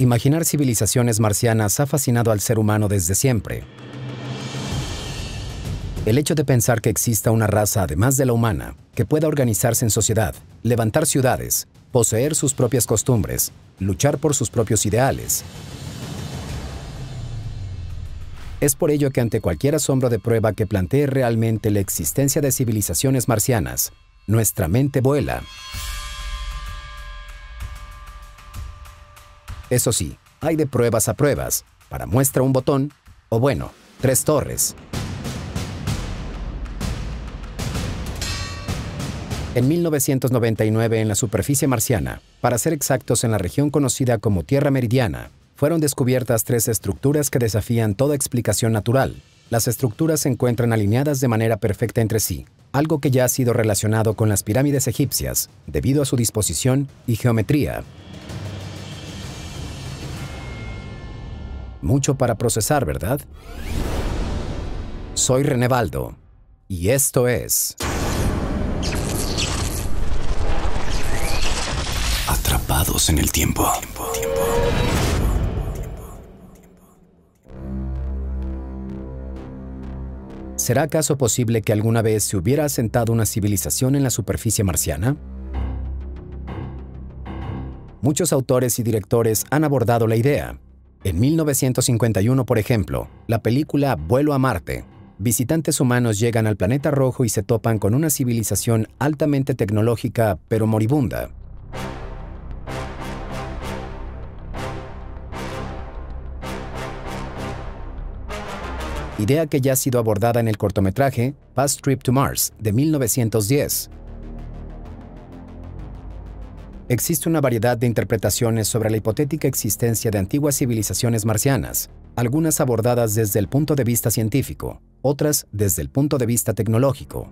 Imaginar civilizaciones marcianas ha fascinado al ser humano desde siempre. El hecho de pensar que exista una raza además de la humana, que pueda organizarse en sociedad, levantar ciudades, poseer sus propias costumbres, luchar por sus propios ideales. Es por ello que ante cualquier asombro de prueba que plantee realmente la existencia de civilizaciones marcianas, nuestra mente vuela. Eso sí, hay de pruebas a pruebas. Para muestra un botón, o bueno, tres torres. En 1999, en la superficie marciana, para ser exactos en la región conocida como Tierra Meridiana, fueron descubiertas tres estructuras que desafían toda explicación natural. Las estructuras se encuentran alineadas de manera perfecta entre sí, algo que ya ha sido relacionado con las pirámides egipcias, debido a su disposición y geometría. Mucho para procesar, ¿verdad? Soy René Baldo y esto es... Atrapados en el tiempo. ¿Será acaso posible que alguna vez se hubiera asentado una civilización en la superficie marciana? Muchos autores y directores han abordado la idea, en 1951, por ejemplo, la película Vuelo a Marte, visitantes humanos llegan al planeta rojo y se topan con una civilización altamente tecnológica pero moribunda. Idea que ya ha sido abordada en el cortometraje Past Trip to Mars de 1910, Existe una variedad de interpretaciones sobre la hipotética existencia de antiguas civilizaciones marcianas, algunas abordadas desde el punto de vista científico, otras desde el punto de vista tecnológico.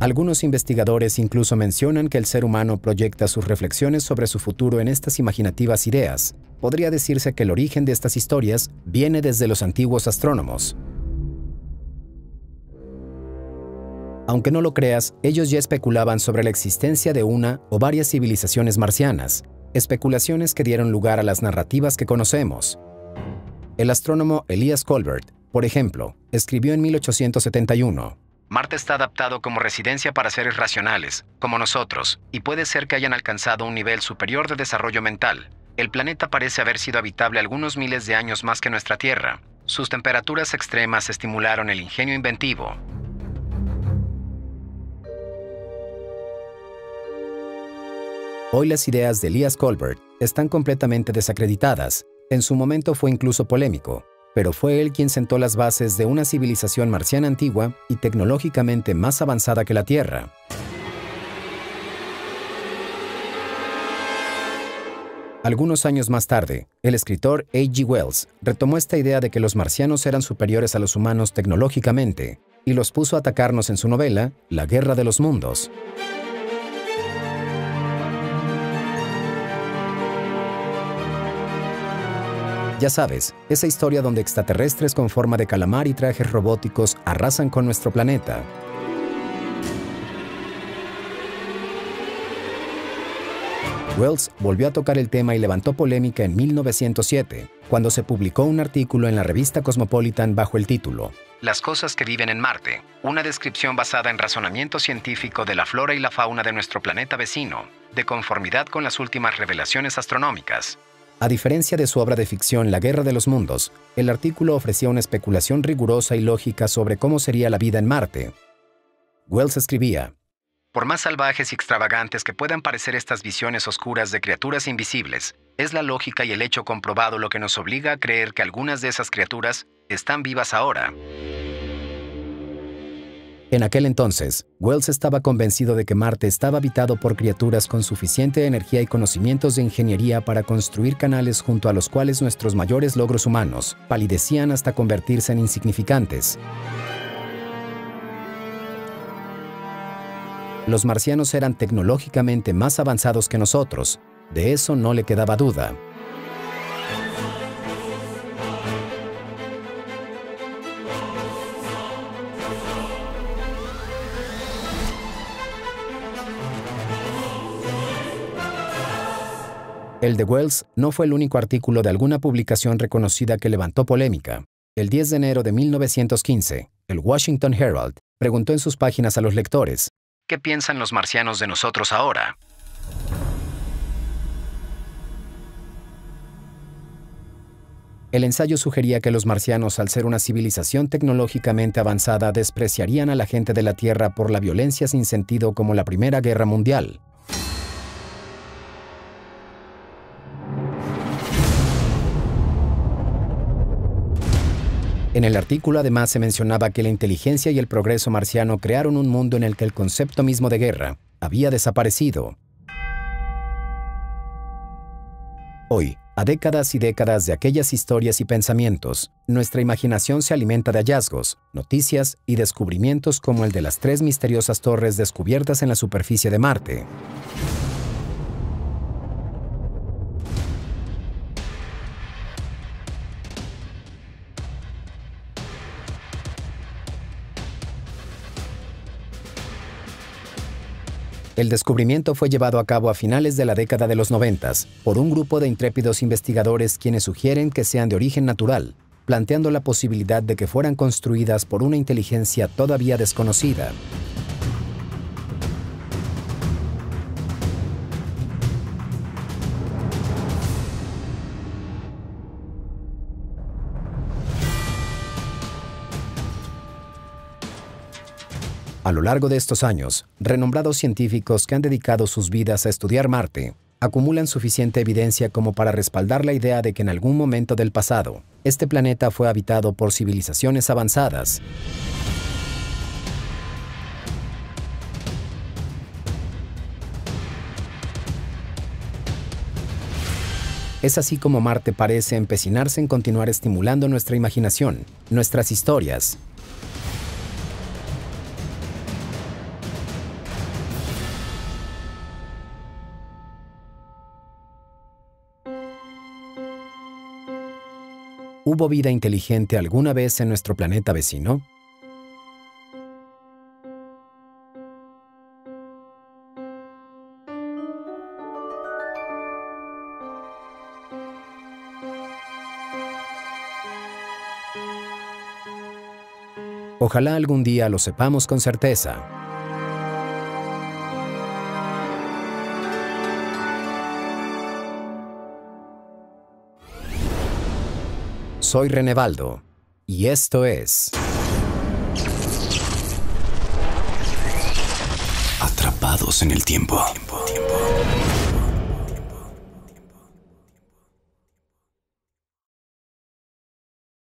Algunos investigadores incluso mencionan que el ser humano proyecta sus reflexiones sobre su futuro en estas imaginativas ideas. Podría decirse que el origen de estas historias viene desde los antiguos astrónomos. Aunque no lo creas, ellos ya especulaban sobre la existencia de una o varias civilizaciones marcianas, especulaciones que dieron lugar a las narrativas que conocemos. El astrónomo Elias Colbert, por ejemplo, escribió en 1871, Marte está adaptado como residencia para seres racionales, como nosotros, y puede ser que hayan alcanzado un nivel superior de desarrollo mental. El planeta parece haber sido habitable algunos miles de años más que nuestra Tierra. Sus temperaturas extremas estimularon el ingenio inventivo, Hoy las ideas de Elias Colbert están completamente desacreditadas. En su momento fue incluso polémico, pero fue él quien sentó las bases de una civilización marciana antigua y tecnológicamente más avanzada que la Tierra. Algunos años más tarde, el escritor A.G. Wells retomó esta idea de que los marcianos eran superiores a los humanos tecnológicamente y los puso a atacarnos en su novela La Guerra de los Mundos. Ya sabes, esa historia donde extraterrestres con forma de calamar y trajes robóticos arrasan con nuestro planeta. Wells volvió a tocar el tema y levantó polémica en 1907, cuando se publicó un artículo en la revista Cosmopolitan bajo el título Las cosas que viven en Marte, una descripción basada en razonamiento científico de la flora y la fauna de nuestro planeta vecino, de conformidad con las últimas revelaciones astronómicas. A diferencia de su obra de ficción La Guerra de los Mundos, el artículo ofrecía una especulación rigurosa y lógica sobre cómo sería la vida en Marte. Wells escribía, Por más salvajes y extravagantes que puedan parecer estas visiones oscuras de criaturas invisibles, es la lógica y el hecho comprobado lo que nos obliga a creer que algunas de esas criaturas están vivas ahora. En aquel entonces, Wells estaba convencido de que Marte estaba habitado por criaturas con suficiente energía y conocimientos de ingeniería para construir canales junto a los cuales nuestros mayores logros humanos palidecían hasta convertirse en insignificantes. Los marcianos eran tecnológicamente más avanzados que nosotros, de eso no le quedaba duda. El de Wells no fue el único artículo de alguna publicación reconocida que levantó polémica. El 10 de enero de 1915, el Washington Herald preguntó en sus páginas a los lectores, ¿qué piensan los marcianos de nosotros ahora? El ensayo sugería que los marcianos, al ser una civilización tecnológicamente avanzada, despreciarían a la gente de la Tierra por la violencia sin sentido como la Primera Guerra Mundial. En el artículo además se mencionaba que la inteligencia y el progreso marciano crearon un mundo en el que el concepto mismo de guerra había desaparecido. Hoy, a décadas y décadas de aquellas historias y pensamientos, nuestra imaginación se alimenta de hallazgos, noticias y descubrimientos como el de las tres misteriosas torres descubiertas en la superficie de Marte. El descubrimiento fue llevado a cabo a finales de la década de los 90 por un grupo de intrépidos investigadores quienes sugieren que sean de origen natural, planteando la posibilidad de que fueran construidas por una inteligencia todavía desconocida. A lo largo de estos años, renombrados científicos que han dedicado sus vidas a estudiar Marte acumulan suficiente evidencia como para respaldar la idea de que en algún momento del pasado, este planeta fue habitado por civilizaciones avanzadas. Es así como Marte parece empecinarse en continuar estimulando nuestra imaginación, nuestras historias, ¿Hubo vida inteligente alguna vez en nuestro planeta vecino? Ojalá algún día lo sepamos con certeza. Soy Renevaldo y esto es... Atrapados en el tiempo.